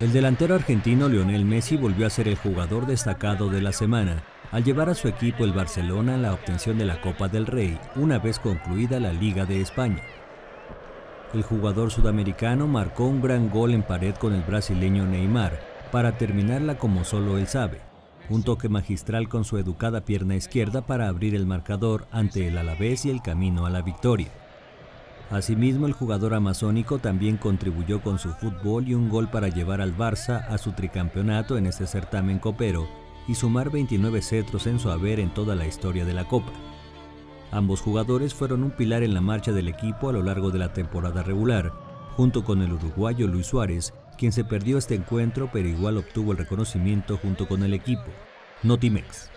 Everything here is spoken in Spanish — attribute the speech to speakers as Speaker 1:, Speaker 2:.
Speaker 1: El delantero argentino Lionel Messi volvió a ser el jugador destacado de la semana al llevar a su equipo el Barcelona a la obtención de la Copa del Rey una vez concluida la Liga de España. El jugador sudamericano marcó un gran gol en pared con el brasileño Neymar para terminarla como solo él sabe, un toque magistral con su educada pierna izquierda para abrir el marcador ante el Alavés y el camino a la victoria. Asimismo, el jugador amazónico también contribuyó con su fútbol y un gol para llevar al Barça a su tricampeonato en este certamen copero y sumar 29 cetros en su haber en toda la historia de la Copa. Ambos jugadores fueron un pilar en la marcha del equipo a lo largo de la temporada regular, junto con el uruguayo Luis Suárez, quien se perdió este encuentro pero igual obtuvo el reconocimiento junto con el equipo. Notimex.